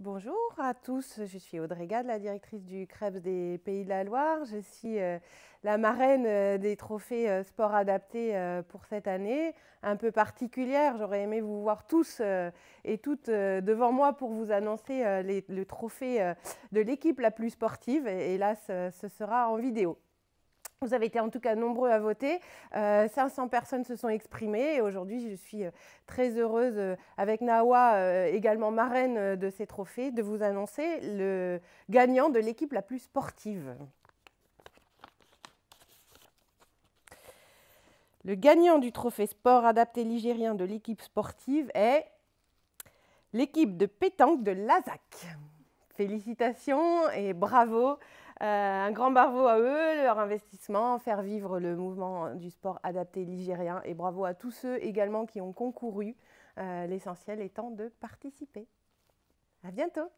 Bonjour à tous, je suis Audrey Gade, la directrice du Krebs des Pays de la Loire. Je suis euh, la marraine euh, des trophées euh, sport adaptés pour cette année, un peu particulière. J'aurais aimé vous voir tous et toutes devant moi pour vous annoncer le trophée de l'équipe la plus sportive. Et là, ce sera en vidéo. Vous avez été en tout cas nombreux à voter. 500 euh, personnes se sont exprimées et aujourd'hui, je suis euh, très heureuse, euh, avec Nawa, également marraine de ces trophées, de vous annoncer le gagnant de l'équipe la plus sportive. Le gagnant du trophée sport adapté ligérien de l'équipe sportive est l'équipe de pétanque de Lazac. Félicitations et bravo. Euh, un grand bravo à eux, leur investissement, faire vivre le mouvement du sport adapté ligérien et bravo à tous ceux également qui ont concouru, euh, l'essentiel étant de participer. À bientôt